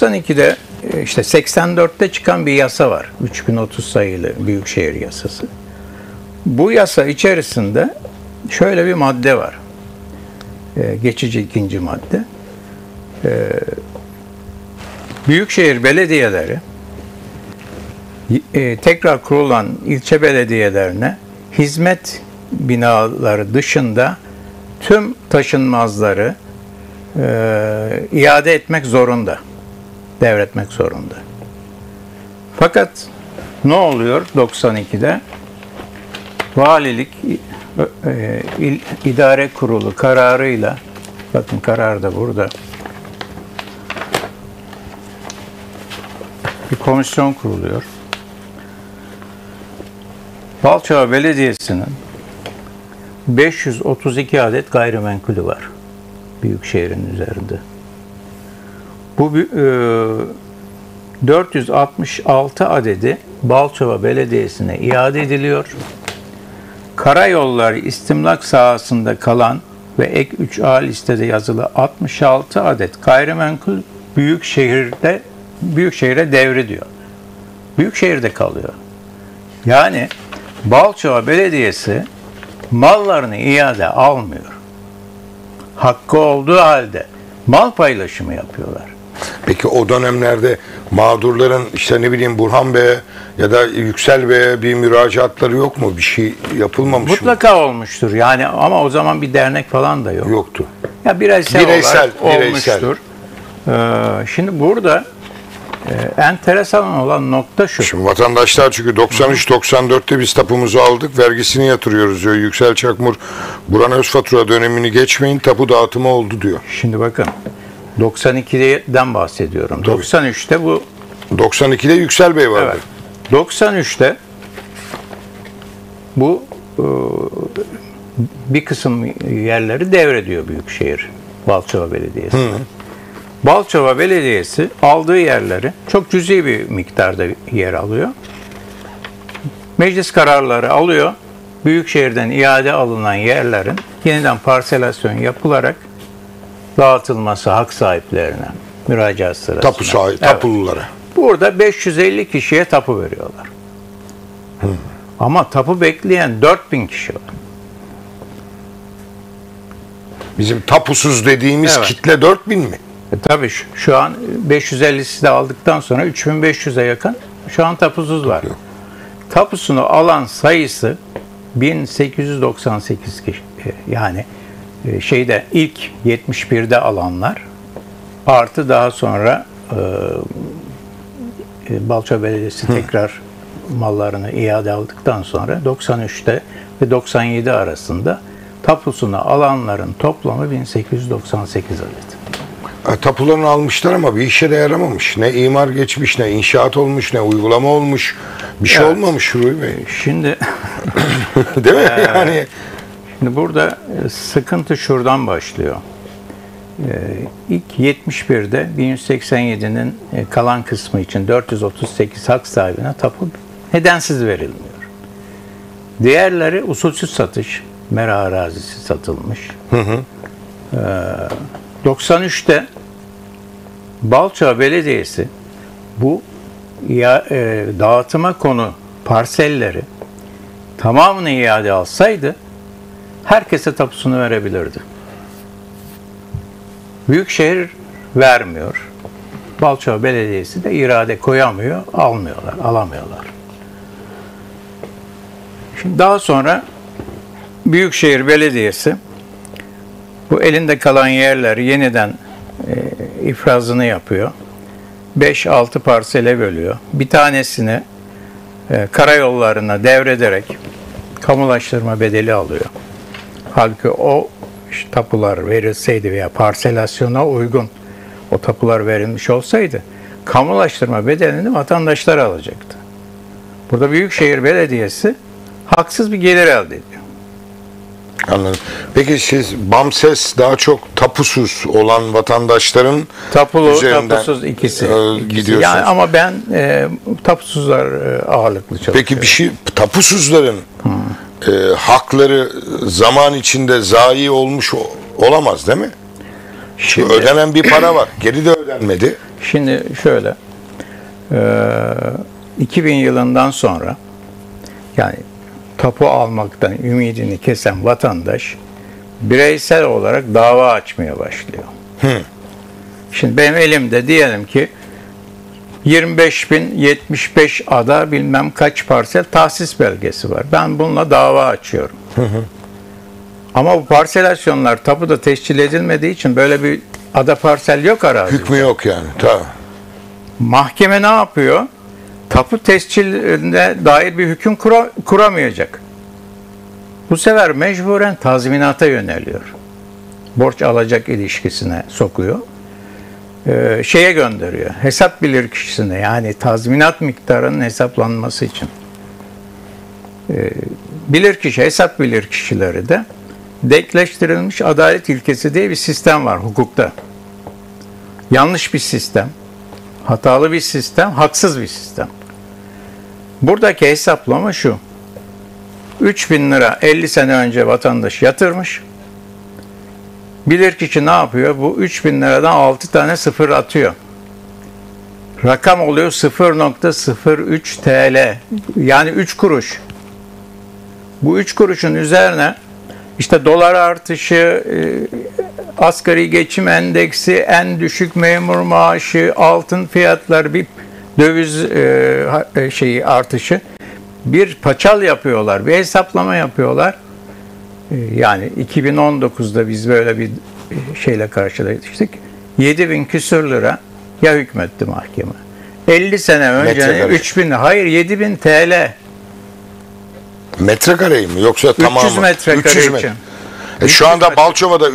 92'de e, işte 84'te çıkan bir yasa var. 3030 sayılı Büyükşehir Yasası. Bu yasa içerisinde şöyle bir madde var. E, geçici ikinci madde. E, Büyükşehir belediyeleri e, tekrar kurulan ilçe belediyelerine hizmet binaları dışında tüm taşınmazları e, iade etmek zorunda devretmek zorunda. Fakat ne oluyor 92'de? Valilik e, il, idare kurulu kararıyla bakın karar da burada bir komisyon kuruluyor. Balçova Belediyesi'nin 532 adet gayrimenkulü var. Büyükşehir'in üzerinde. Bu e, 466 adedi Balçova Belediyesi'ne iade ediliyor. Karayolları istimlak sahasında kalan ve ek 3A listede yazılı 66 adet gayrimenkul büyük şehirde büyük şehire devrediyor. Büyük şehirde kalıyor. Yani Balçova Belediyesi mallarını iade almıyor. Hakkı olduğu halde mal paylaşımı yapıyorlar. Peki o dönemlerde mağdurların işte ne bileyim Burhan Bey'e ya da Yüksel Bey'e bir müracaatları yok mu? Bir şey yapılmamış Mutlaka mı? olmuştur. Yani ama o zaman bir dernek falan da yok. Yoktu. Ya bireysel, Bireysel, olarak bireysel. olmuştur. Ee, şimdi burada e, enteresan olan nokta şu. Şimdi vatandaşlar çünkü 93-94'te biz tapumuzu aldık, vergisini yatırıyoruz diyor. Yüksel Çakmur, Buran Özfatura dönemini geçmeyin, tapu dağıtımı oldu diyor. Şimdi bakın 92'den bahsediyorum. Tabii. 93'te bu 92'de Yüksel Bey vardı. Evet. 93'te bu e, bir kısım yerleri devrediyor Büyükşehir Balçova Belediyesi. Balçova Belediyesi aldığı yerleri çok cüzi bir miktarda yer alıyor. Meclis kararları alıyor. Büyükşehir'den iade alınan yerlerin yeniden parselasyon yapılarak dağıtılması hak sahiplerine müracaat sırasında. Tapu sahibi, Evet. tapululara. Burada 550 kişiye tapu veriyorlar. Ama tapu bekleyen 4000 kişi var. Bizim tapusuz dediğimiz Evet. kitle 4000 mi? E tabii şu, şu an 550'si de aldıktan sonra 3500'e yakın şu an tapusuz var. Tapusunu alan sayısı 1898 kişi. E, Yani şeyde ilk 71'de alanlar artı daha sonra e, e, Balça Belediyesi tekrar mallarını iade aldıktan sonra 93'te ve 97 arasında tapusunu alanların toplamı 1898 adet. Ha, tapularını almışlar ama bir işe de yaramamış. Ne imar geçmiş, ne inşaat olmuş, ne uygulama olmuş. Bir şey Evet. olmamış Ruhi Bey. Şimdi Değil mi? Yani Şimdi burada e, sıkıntı şuradan başlıyor. E, İlk 71'de 1187'nin e, kalan kısmı için 438 hak sahibine tapu nedensiz verilmiyor. Diğerleri usulsüz satış, mera arazisi satılmış. E, 93'te Balçova Belediyesi bu ya, e, dağıtıma konu parselleri tamamını iade alsaydı herkese tapusunu verebilirdi. Büyükşehir vermiyor. Balçova Belediyesi de irade koyamıyor, almıyorlar, alamıyorlar. Şimdi daha sonra Büyükşehir Belediyesi bu elinde kalan yerleri yeniden e, ifrazını yapıyor. 5-6 parsele bölüyor. Bir tanesini e, karayollarına devrederek kamulaştırma bedeli alıyor. Halbuki o işte tapular verilseydi veya parselasyona uygun o tapular verilmiş olsaydı kamulaştırma bedelini vatandaşlar alacaktı. Burada Büyükşehir Belediyesi haksız bir gelir elde ediyor. anladım. Peki siz BAMSES daha çok tapusuz olan vatandaşların Tapulu, üzerinden, tapusuz ikisi. e, gidiyorsunuz. Yani ama ben e, tapusuzlar e, ağırlıklı çalışıyorum. Peki bir şey tapusuzların e, hakları zaman içinde zayi olmuş olamaz değil mi? Şimdi- Ödenen bir para var. Geri de ödenmedi. Şimdi şöyle, e, 2000 yılından sonra yani tapu almaktan ümidini kesen vatandaş bireysel olarak dava açmaya başlıyor. Şimdi benim elimde diyelim ki 25.075 ada bilmem kaç parsel tahsis belgesi var. Ben bununla dava açıyorum. Ama bu parselasyonlar tapuda tescil edilmediği için böyle bir ada parsel yok arazide. Hükmü yok yani. Ta. Mahkeme ne yapıyor? Tapu tesciline dair bir hüküm kura- kuramayacak. Bu sefer mecburen tazminata yöneliyor. Borç alacak ilişkisine sokuyor. Ee, şeye gönderiyor. Hesap bilir kişisine yani tazminat miktarının hesaplanması için. Ee, bilirkişi, hesap bilir kişileri de denkleştirilmiş adalet ilkesi diye bir sistem var hukukta. Yanlış bir sistem, hatalı bir sistem, haksız bir sistem. Buradaki hesaplama şu. 3000 lira 50 sene önce vatandaş yatırmış. Bilirkişi ne yapıyor? Bu 3000 liradan 6 tane sıfır atıyor. Rakam oluyor 0.03 TL. Yani 3 kuruş. Bu 3 kuruşun üzerine işte dolar artışı, e, asgari geçim endeksi, en düşük memur maaşı, altın fiyatları, bir döviz e, e, şeyi artışı bir paçal yapıyorlar, bir hesaplama yapıyorlar. E, Yani 2019'da biz böyle bir şeyle karşılaştık. 7000 küsür lira ya hükmetti mahkeme. 50 sene önce Metrekare. 3000 hayır 7000 TL Metrekareyi mi yoksa tamamı? 300 metrekare 300 için. E, şu anda Balçova'da